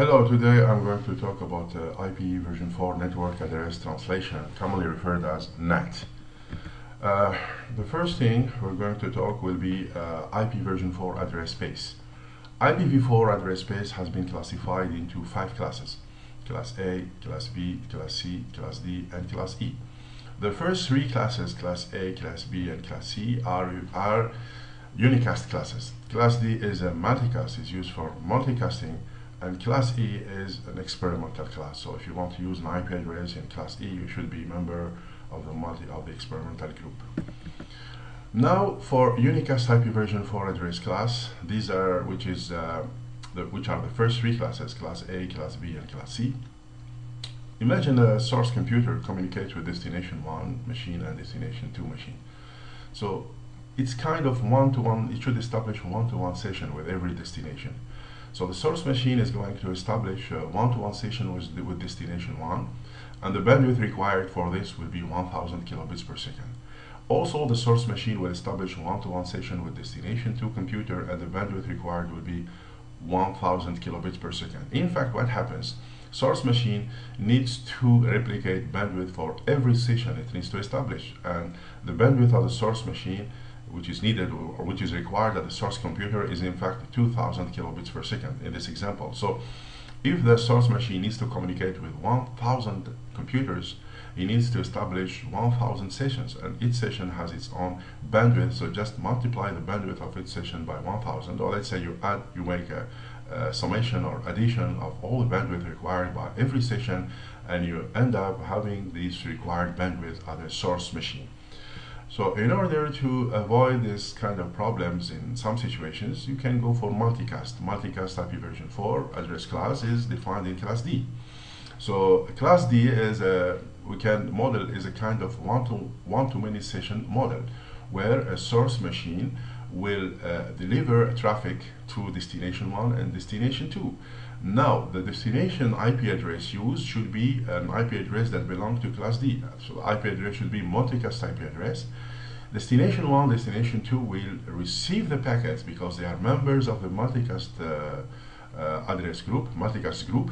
Hello, today I'm going to talk about uh, IP version 4 network address translation, commonly referred as NAT. Uh, the first thing we're going to talk will be uh, IP version 4 address space. IPv4 address space has been classified into five classes, class A, class B, class C, class D, and class E. The first three classes, class A, class B, and class C, are, are unicast classes. Class D is a multicast, it's used for multicasting, and class E is an experimental class. So if you want to use an IP address in class E, you should be a member of the multi of the experimental group. Now for unicast IP version 4 address class, these are which is uh, the, which are the first three classes, class A, class B, and class C. Imagine a source computer communicates with destination 1 machine and destination 2 machine. So it's kind of one-to-one, -one, it should establish one-to-one -one session with every destination. So the source machine is going to establish a one-to-one -one session with, with destination 1 and the bandwidth required for this will be 1000 kilobits per second. Also, the source machine will establish one-to-one -one session with destination 2 computer and the bandwidth required will be 1000 kilobits per second. In fact, what happens? Source machine needs to replicate bandwidth for every session it needs to establish and the bandwidth of the source machine which is needed or which is required at the source computer is in fact 2000 kilobits per second in this example. So if the source machine needs to communicate with 1000 computers, it needs to establish 1000 sessions and each session has its own bandwidth so just multiply the bandwidth of each session by 1000 or let's say you add you make a, a summation or addition of all the bandwidth required by every session and you end up having this required bandwidth at the source machine. So in order to avoid this kind of problems in some situations, you can go for multicast. Multicast IP version 4 address class is defined in class D. So class D is a we can model is a kind of one to one to many session model where a source machine will uh, deliver traffic to destination 1 and destination 2. Now, the destination IP address used should be an IP address that belongs to class D. So the IP address should be multicast IP address. Destination 1, destination 2 will receive the packets because they are members of the multicast uh, uh, address group, multicast group.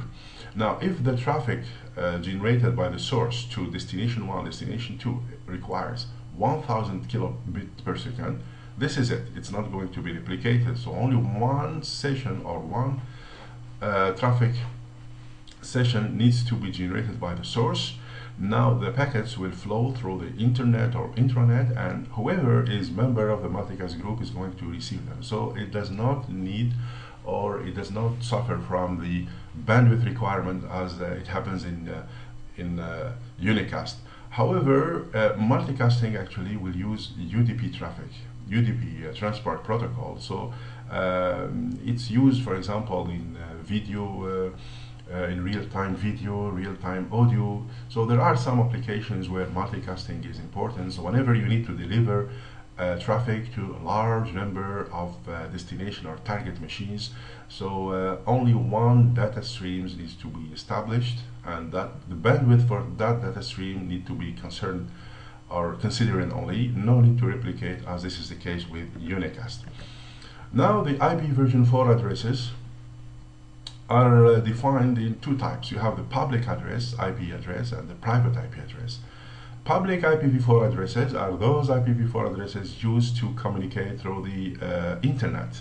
Now, if the traffic uh, generated by the source to destination 1, destination 2 requires 1000 kilobit per second, this is it. It's not going to be replicated. So only one session or one uh, traffic session needs to be generated by the source. Now the packets will flow through the internet or intranet and whoever is member of the multicast group is going to receive them. So it does not need or it does not suffer from the bandwidth requirement as uh, it happens in, uh, in uh, unicast. However, uh, multicasting actually will use UDP traffic, UDP uh, transport protocol. So um, it's used, for example, in uh, video, uh, uh, in real-time video, real-time audio. So there are some applications where multicasting is important. So whenever you need to deliver uh, traffic to a large number of uh, destination or target machines. So uh, only one data streams needs to be established and that the bandwidth for that data stream need to be concerned or considering only, no need to replicate as this is the case with unicast. Now the IP version 4 addresses are uh, defined in two types. You have the public address, IP address, and the private IP address. Public IPv4 addresses are those IPv4 addresses used to communicate through the uh, internet.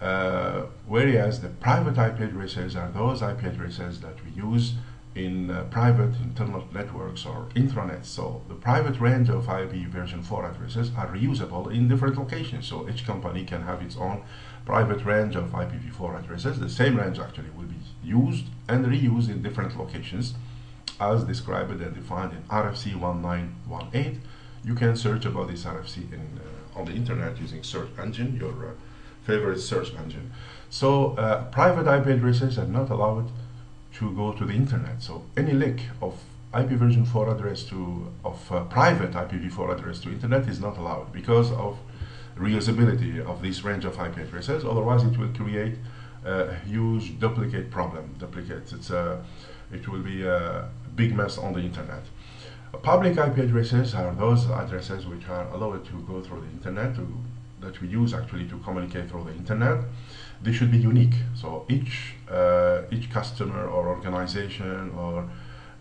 Uh, whereas the private IP addresses are those IP addresses that we use in uh, private internal networks or intranets. So the private range of IP version 4 addresses are reusable in different locations. So each company can have its own private range of IPv4 addresses. The same range actually will be used and reused in different locations as described and defined in RFC 1918. You can search about this RFC in, uh, on the internet using search engine, your uh, favorite search engine. So uh, private IP addresses are not allowed to go to the internet. So any link of IP version 4 address to of uh, private IPv4 address to internet is not allowed because of reusability of this range of IP addresses. Otherwise, it will create a huge duplicate problem. Duplicates. It's a it will be a big mess on the internet. Uh, public IP addresses are those addresses which are allowed to go through the internet to, that we use actually to communicate through the internet they should be unique. So each uh, each customer or organization or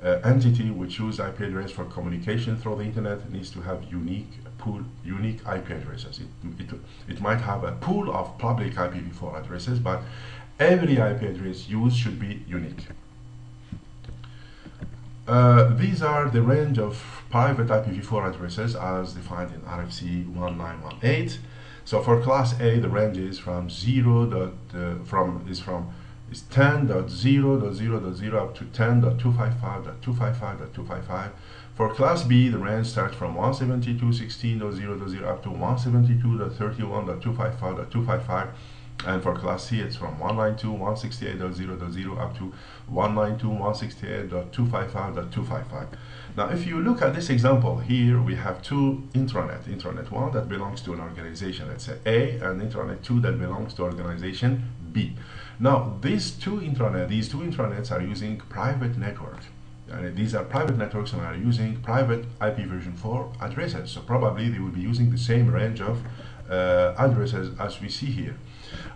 uh, entity which use IP address for communication through the internet needs to have unique pool, unique IP addresses. It, it, it might have a pool of public IPv4 addresses, but every IP address used should be unique. Uh, these are the range of private IPv4 addresses as defined in RFC 1918. So for class A, the range is from 0 dot, uh, from is from is 10.0.0.0 up to 10.255.255.255. For class B, the range starts from 172.16.0.0 up to 172.31.255.255. And for class C, it's from 192.168.0.0 up to 192.168.255.255. Now, if you look at this example here, we have two intranet. Intranet 1 that belongs to an organization, let's say A, and intranet 2 that belongs to organization B. Now, these two intranet, these two intranets are using private network. And these are private networks and are using private IP version 4 addresses. So probably they will be using the same range of uh, addresses as we see here.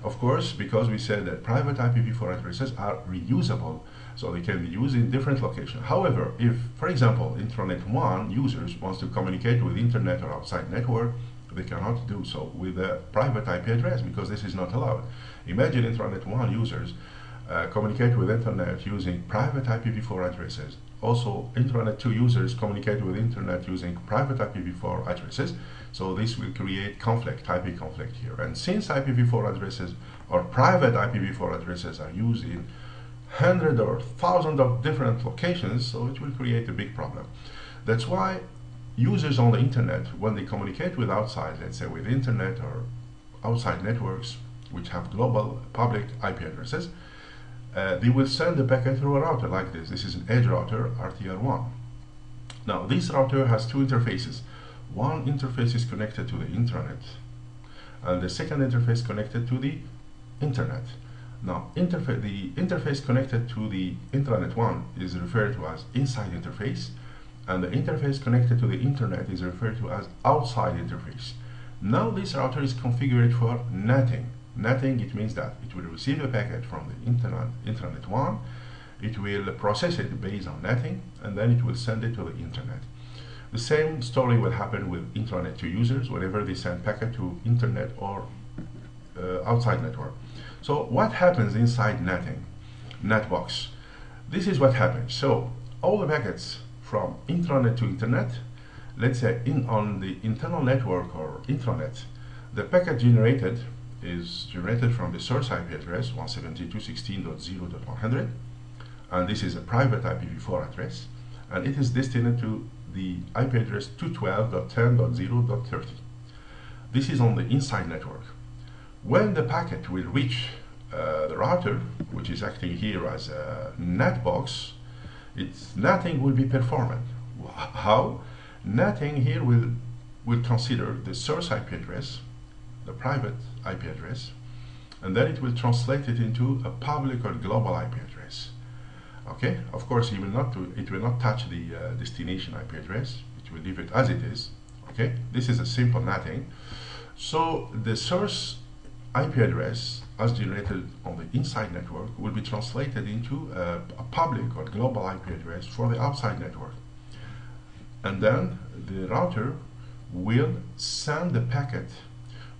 Of course, because we said that private IPv4 addresses are reusable, so they can be used in different locations. However, if, for example, Intranet 1 users wants to communicate with internet or outside network, they cannot do so with a private IP address because this is not allowed. Imagine Intranet 1 users uh, communicate with internet using private IPv4 addresses. Also, Intranet 2 users communicate with internet using private IPv4 addresses. So this will create conflict, IP conflict here. And since IPv4 addresses or private IPv4 addresses are used in hundreds or thousands of different locations, so it will create a big problem. That's why users on the internet, when they communicate with outside, let's say with internet or outside networks, which have global public IP addresses, uh, they will send the packet through a router like this. This is an edge router, RTR1. Now, this router has two interfaces. One interface is connected to the intranet, and the second interface connected to the internet. Now, interfa the interface connected to the intranet one is referred to as inside interface, and the interface connected to the internet is referred to as outside interface. Now this router is configured for NATing. NATing, it means that it will receive a packet from the internet, intranet 1, it will process it based on NATing, and then it will send it to the internet. The same story will happen with intranet to users whenever they send packet to internet or uh, outside network. So what happens inside NATing, netbox? This is what happens. So all the packets from intranet to internet, let's say in on the internal network or intranet, the packet generated is generated from the source IP address 172.16.0.100 and this is a private IPv4 address and it is destined to the IP address 212.10.0.30. This is on the inside network. When the packet will reach uh, the router, which is acting here as a NAT box, it's nothing will be performed. How? Nothing here will will consider the source IP address, the private IP address, and then it will translate it into a public or global IP address. Okay, of course, it will not do, it will not touch the uh, destination IP address. It will leave it as it is. Okay, this is a simple NATing. So the source IP address as generated on the inside network will be translated into a, a, public or global IP address for the outside network. And then the router will send the packet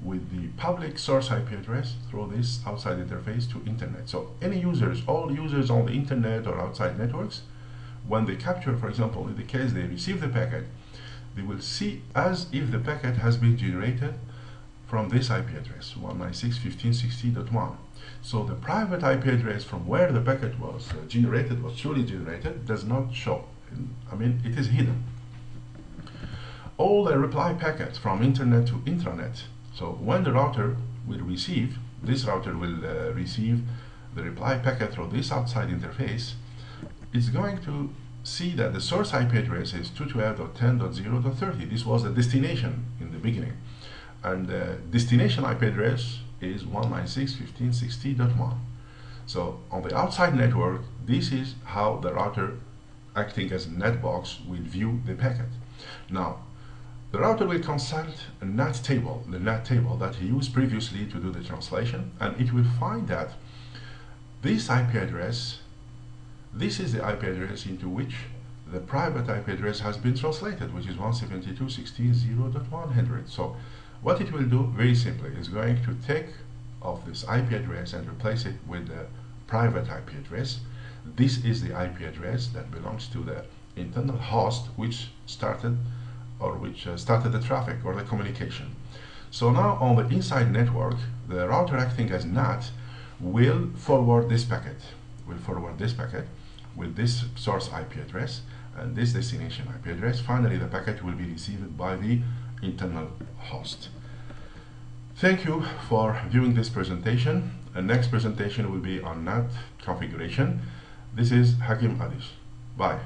with the public source IP address through this outside interface to internet. So any users, all users on the internet or outside networks, when they capture, for example, in the case they receive the packet, they will see as if the packet has been generated from this IP address, 196.15.60.1. So the private IP address from where the packet was uh, generated, was truly generated, does not show. I mean, it is hidden. All the reply packets from internet to intranet. So when the router will receive, this router will uh, receive the reply packet through this outside interface, it's going to see that the source IP address is 212.10.0.30. This was the destination in the beginning and the destination IP address is 196.15.60.1. So on the outside network, this is how the router acting as a NAT box will view the packet. Now, The router will consult a NAT table, the NAT table that he used previously to do the translation, and it will find that this IP address, this is the IP address into which the private IP address has been translated, which is 172.16.0.100. So what it will do, very simply, is going to take of this IP address and replace it with the private IP address. This is the IP address that belongs to the internal host which started or which uh, started the traffic or the communication. So now on the inside network, the router acting as NAT will forward this packet, will forward this packet with this source IP address and this destination IP address. Finally, the packet will be received by the internal host. Thank you for viewing this presentation. The next presentation will be on NAT configuration. This is Hakim Adish. Bye.